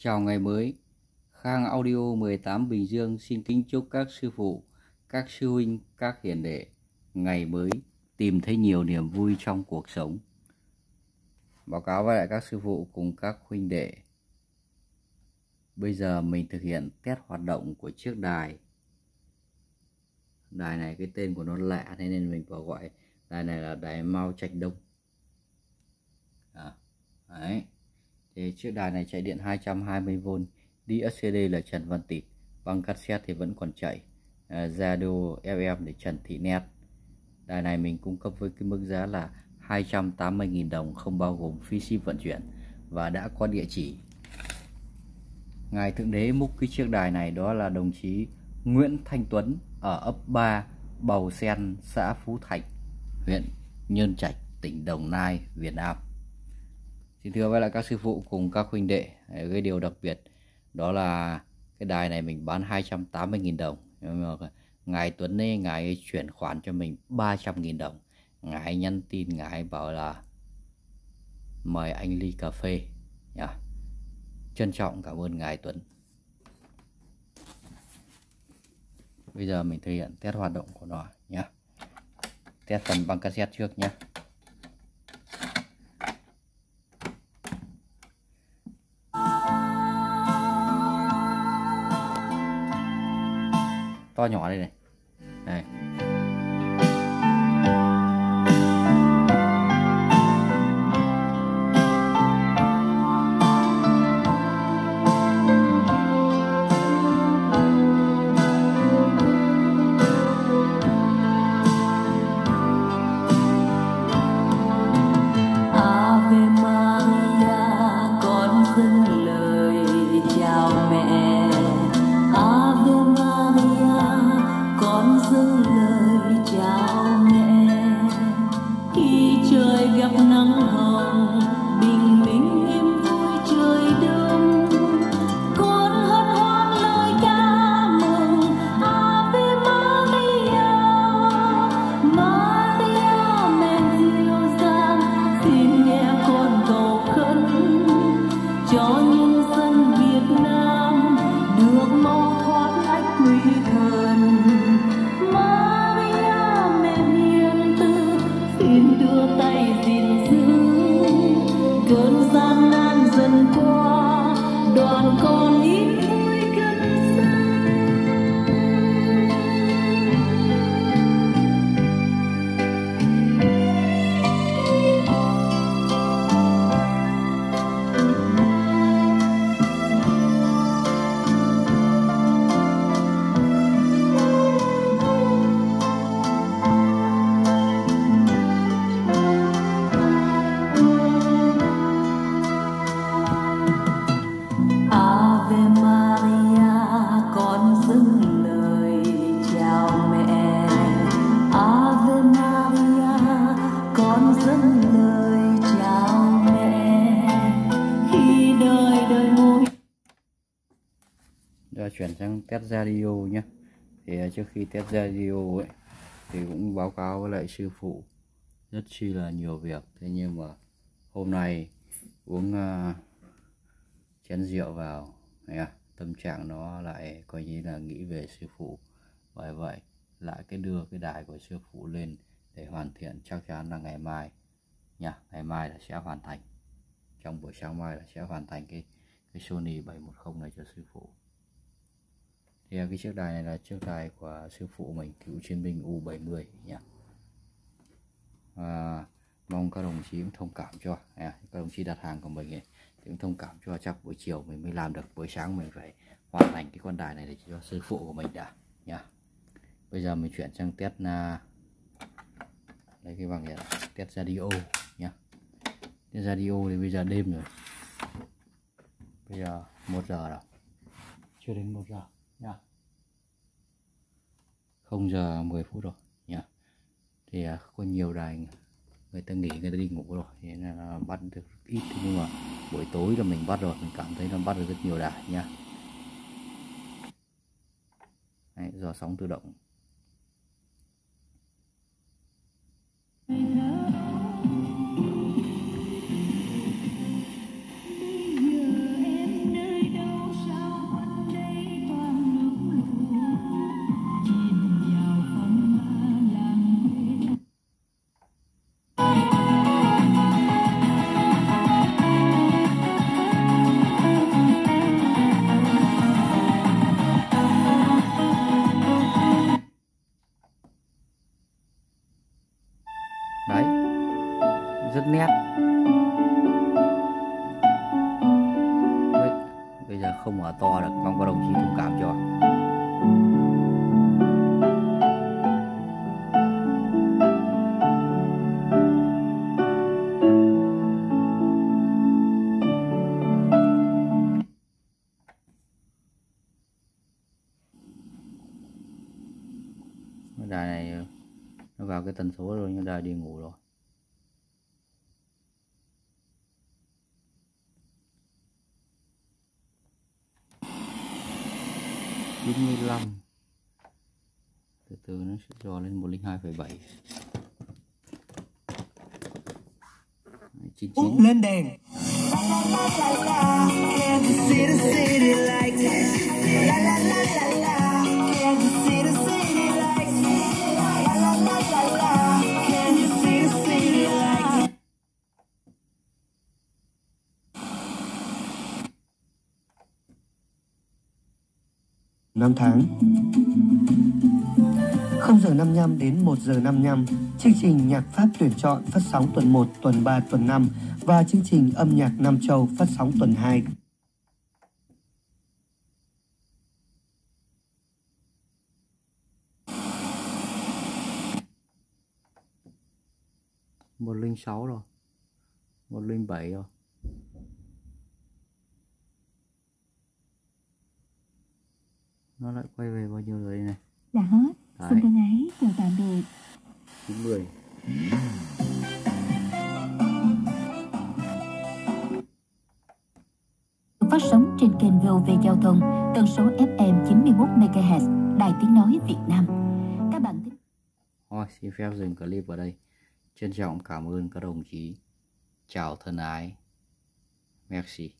Chào ngày mới, Khang Audio 18 Bình Dương xin kính chúc các sư phụ, các sư huynh, các hiền đệ ngày mới tìm thấy nhiều niềm vui trong cuộc sống. Báo cáo với lại các sư phụ cùng các huynh đệ. Bây giờ mình thực hiện test hoạt động của chiếc đài. Đài này cái tên của nó lạ thế nên mình bảo gọi đài này là đài Mao Trạch Đông. À, đấy thì chiếc đài này chạy điện 220V đi SCD là Trần Văn Tịt băng cassette thì vẫn còn chạy à, radio FM để Trần Thị Nét. Đài này mình cung cấp với cái mức giá là 280.000 đồng không bao gồm phí ship vận chuyển và đã có địa chỉ. Ngài Thượng Đế múc cái chiếc đài này đó là đồng chí Nguyễn Thanh Tuấn ở ấp 3 Bầu Sen xã Phú Thạnh huyện Nhơn Trạch tỉnh Đồng Nai Việt Nam. Xin thưa với lại các sư phụ cùng các huynh đệ cái điều đặc biệt đó là cái đài này mình bán 280.000 đồng. Nhưng mà ngài Tuấn ấy, ngài ấy chuyển khoản cho mình 300.000 đồng. Ngài nhắn tin, ngài bảo là mời anh ly cà phê. Nhá. Trân trọng cảm ơn ngài Tuấn. Bây giờ mình thực hiện test hoạt động của nó nhé test phần băng cassette trước nhé to nhỏ đây này này. dâng lời chào mẹ. Khi trời gặp nắng hồng, bình minh em vui trời đông. Con hát hoan lời ca mừng, Ave Maria Maria mẹ dịu dàng, xin nghe con cầu khấn cho nhân dân Việt Nam được mau thoát ách nguy cơ. Chuyển sang test radio nhé. Thì à, trước khi test radio ấy thì cũng báo cáo với lại sư phụ. Rất chi là nhiều việc. Thế nhưng mà hôm nay uống uh, chén rượu vào à, tâm trạng nó lại coi như là nghĩ về sư phụ. Bởi vậy lại cái đưa cái đài của sư phụ lên để hoàn thiện. Chắc chắn là ngày mai nha ngày mai là sẽ hoàn thành. Trong buổi sáng mai là sẽ hoàn thành cái cái Sony 710 này cho sư phụ thì à, cái chiếc đài này là chiếc đài của sư phụ mình cựu chiến binh U70 nhé à, mong các đồng chí cũng thông cảm cho à, các đồng chí đặt hàng của mình ấy, thì cũng thông cảm cho chắc buổi chiều mình mới làm được buổi sáng mình phải hoàn thành cái con đài này để cho sư phụ của mình đã nhá. Bây giờ mình chuyển sang test là lấy cái bằng này test radio nhá. Test radio thì bây giờ đêm rồi. Bây giờ một giờ rồi. Chưa đến một giờ nha. 0 giờ 10 phút rồi nha. Thì à, có nhiều đài người ta nghỉ người ta đi ngủ rồi thì là bắt được ít. Nhưng mà buổi tối là mình bắt rồi mình cảm thấy nó bắt được rất nhiều đài nha. Đấy, giờ sóng tự động. đấy rất nét đấy. bây giờ không ở to được, mong các đồng chí thông cảm cho đài này nó vào cái tần số rồi nhưng đài đi ngủ rồi. 95 từ từ nó sẽ dò lên 102,7 99 lên đèn năm tháng. 0 giờ 55 đến 1 giờ 55 chương trình nhạc pháp tuyển chọn phát sóng tuần 1, tuần 3, tuần 5 và chương trình âm nhạc Nam Châu phát sóng tuần 2. một linh sáu rồi. Một linh bảy rồi nó lại quay về bao nhiêu rồi đây này Đã hết. Xin Đấy. thân ái chào tạm biệt. 90 Phát sóng trên kênh VOV Giao thông, tần số FM 91 MHz, Đài Tiếng nói Việt Nam. Các bạn thích Thôi xin phép dừng clip ở đây Trân trọng cảm ơn các đồng chí Chào thân ái Merci